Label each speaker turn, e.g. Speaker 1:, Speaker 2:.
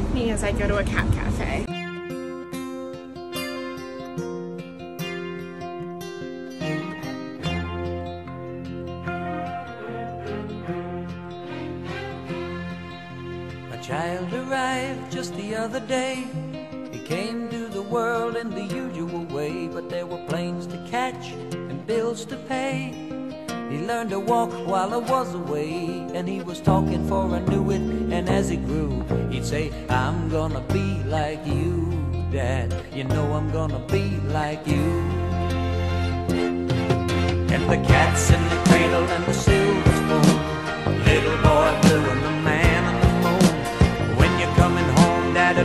Speaker 1: with me as I go to a cat cafe.
Speaker 2: A child arrived just the other day. He came to the world in the usual way, but there were planes to catch and bills to pay. He learned to walk while I was away, and he was talking for I knew it and as he grew, he'd say, I'm gonna be like you, Dad. You know I'm gonna be like you. And the cats in the cradle and the silver spoon, little boy blue and the man on the moon. When you're coming home, Dad,